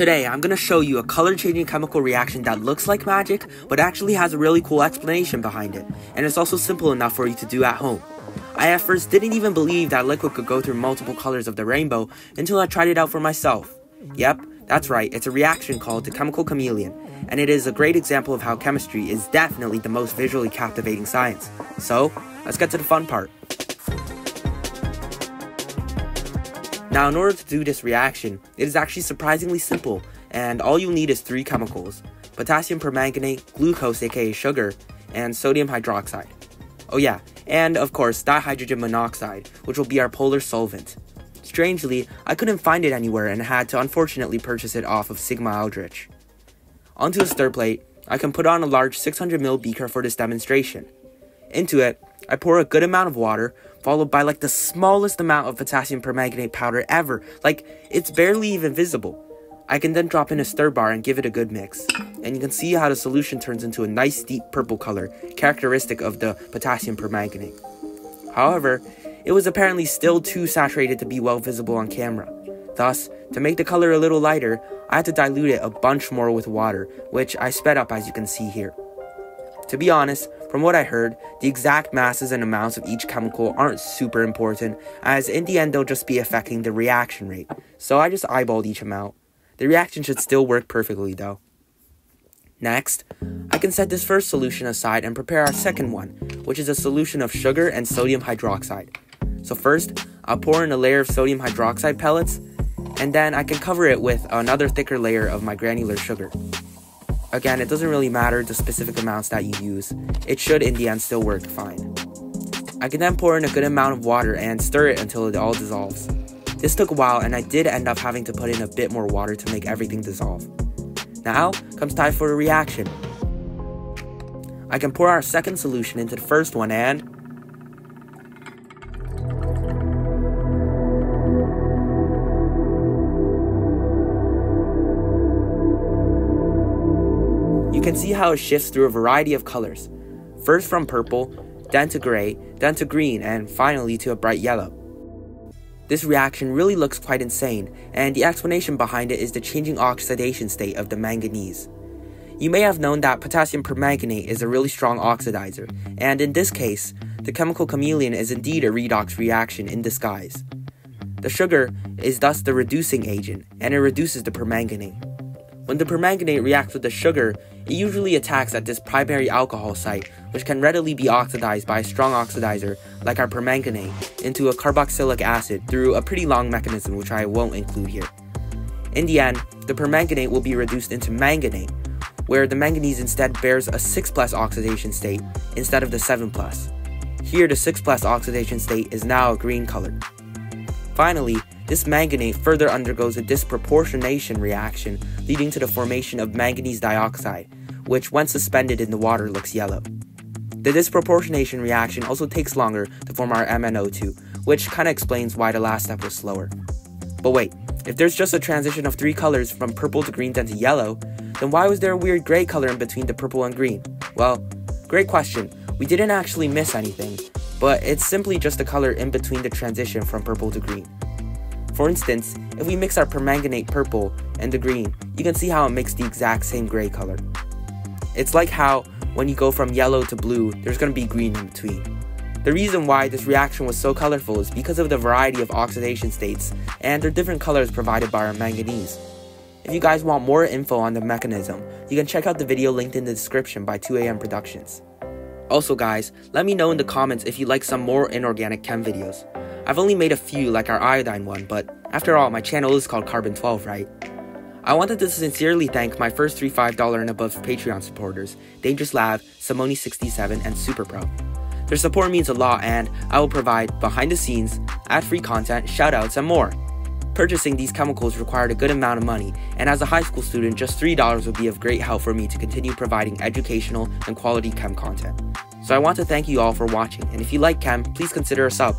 Today, I'm going to show you a color-changing chemical reaction that looks like magic, but actually has a really cool explanation behind it, and it's also simple enough for you to do at home. I at first didn't even believe that liquid could go through multiple colors of the rainbow until I tried it out for myself. Yep, that's right, it's a reaction called the chemical chameleon, and it is a great example of how chemistry is definitely the most visually captivating science. So, let's get to the fun part. Now, in order to do this reaction, it is actually surprisingly simple, and all you'll need is three chemicals potassium permanganate, glucose, aka sugar, and sodium hydroxide. Oh, yeah, and of course, dihydrogen monoxide, which will be our polar solvent. Strangely, I couldn't find it anywhere and had to unfortunately purchase it off of Sigma Aldrich. Onto a stir plate, I can put on a large 600ml beaker for this demonstration. Into it, I pour a good amount of water, followed by like the smallest amount of potassium permanganate powder ever. Like, it's barely even visible. I can then drop in a stir bar and give it a good mix. And you can see how the solution turns into a nice deep purple color, characteristic of the potassium permanganate. However, it was apparently still too saturated to be well visible on camera. Thus, to make the color a little lighter, I had to dilute it a bunch more with water, which I sped up as you can see here. To be honest, from what I heard, the exact masses and amounts of each chemical aren't super important, as in the end they'll just be affecting the reaction rate, so I just eyeballed each amount. The reaction should still work perfectly though. Next, I can set this first solution aside and prepare our second one, which is a solution of sugar and sodium hydroxide. So first, I'll pour in a layer of sodium hydroxide pellets, and then I can cover it with another thicker layer of my granular sugar. Again, it doesn't really matter the specific amounts that you use, it should in the end still work fine. I can then pour in a good amount of water and stir it until it all dissolves. This took a while and I did end up having to put in a bit more water to make everything dissolve. Now comes time for a reaction. I can pour our second solution into the first one and can see how it shifts through a variety of colors, first from purple, then to gray, then to green, and finally to a bright yellow. This reaction really looks quite insane, and the explanation behind it is the changing oxidation state of the manganese. You may have known that potassium permanganate is a really strong oxidizer, and in this case, the chemical chameleon is indeed a redox reaction in disguise. The sugar is thus the reducing agent, and it reduces the permanganate. When the permanganate reacts with the sugar, it usually attacks at this primary alcohol site, which can readily be oxidized by a strong oxidizer, like our permanganate, into a carboxylic acid through a pretty long mechanism which I won't include here. In the end, the permanganate will be reduced into manganate, where the manganese instead bears a 6 plus oxidation state instead of the 7 plus. Here the 6 plus oxidation state is now a green color. Finally, this manganate further undergoes a disproportionation reaction, leading to the formation of manganese dioxide, which, when suspended in the water, looks yellow. The disproportionation reaction also takes longer to form our MnO2, which kinda explains why the last step was slower. But wait, if there's just a transition of three colors from purple to green then to yellow, then why was there a weird gray color in between the purple and green? Well, great question. We didn't actually miss anything, but it's simply just the color in between the transition from purple to green. For instance, if we mix our permanganate purple and the green, you can see how it makes the exact same gray color. It's like how, when you go from yellow to blue, there's going to be green in between. The reason why this reaction was so colorful is because of the variety of oxidation states and the different colors provided by our manganese. If you guys want more info on the mechanism, you can check out the video linked in the description by 2am Productions. Also guys, let me know in the comments if you'd like some more inorganic chem videos. I've only made a few like our iodine one, but after all, my channel is called Carbon 12, right? I wanted to sincerely thank my first three $5 and above Patreon supporters, Dangerous Lab, Simone67, and Superpro. Their support means a lot, and I will provide behind the scenes, ad free content, shoutouts, and more. Purchasing these chemicals required a good amount of money, and as a high school student, just $3 would be of great help for me to continue providing educational and quality chem content. So I want to thank you all for watching, and if you like chem, please consider a sub.